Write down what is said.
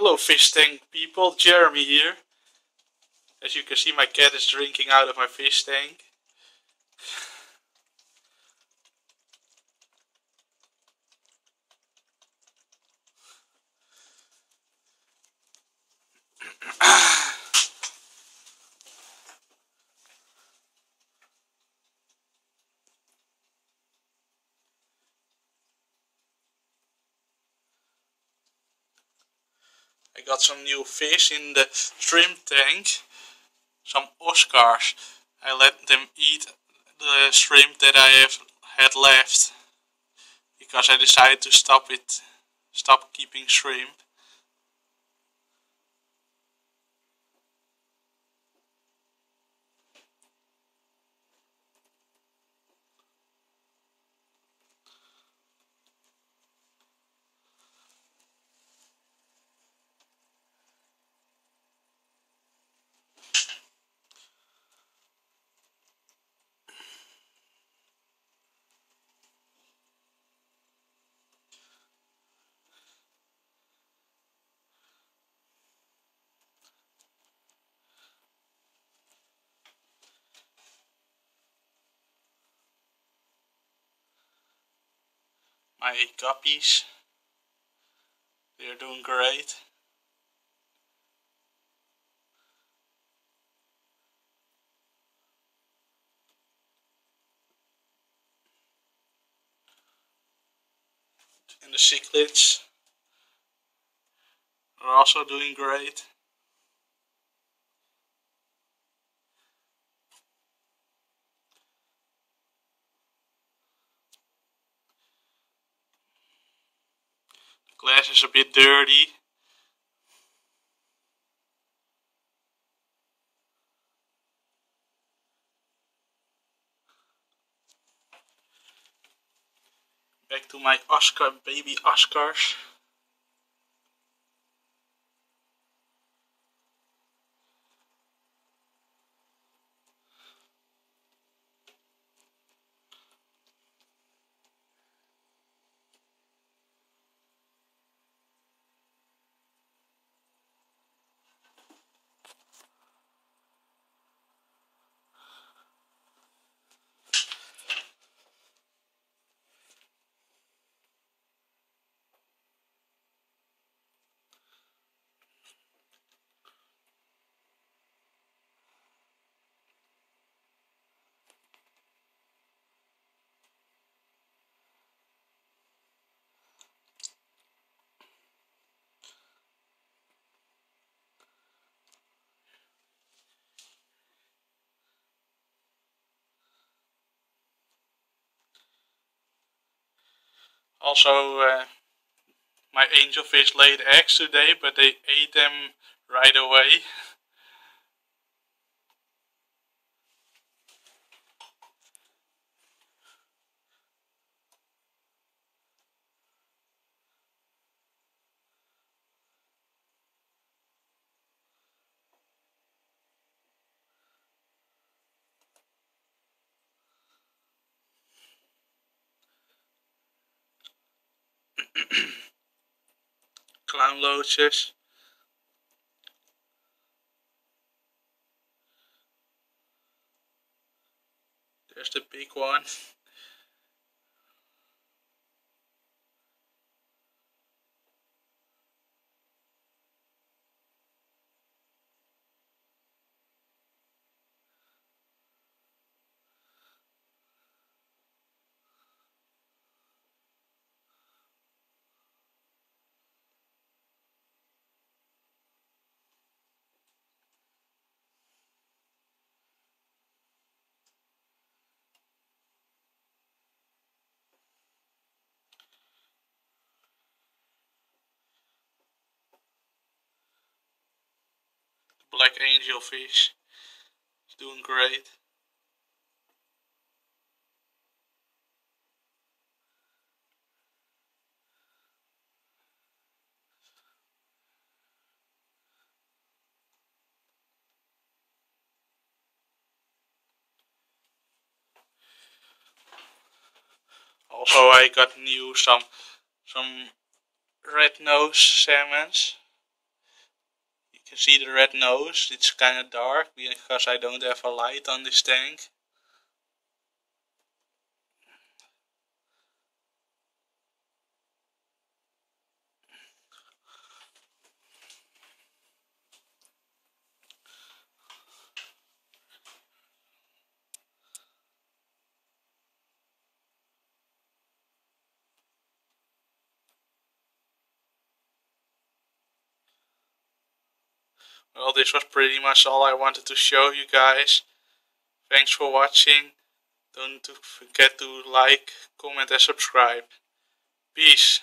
Hello fish tank people, Jeremy here. As you can see my cat is drinking out of my fish tank. I got some new fish in the shrimp tank. Some Oscars. I let them eat the shrimp that I have had left. Because I decided to stop it. Stop keeping shrimp. My guppies. They're doing great. And the cichlids are also doing great. Glass is a bit dirty. Back to my Oscar, baby Oscars. Also, uh, my angelfish laid eggs today, but they ate them right away. Clown loaches. There's the big one. Black angelfish. It's doing great. Also I got new some some red nose salmons You can see the red nose, it's kinda dark because I don't have a light on this tank. Well, this was pretty much all I wanted to show you guys. Thanks for watching. Don't forget to like, comment and subscribe. Peace.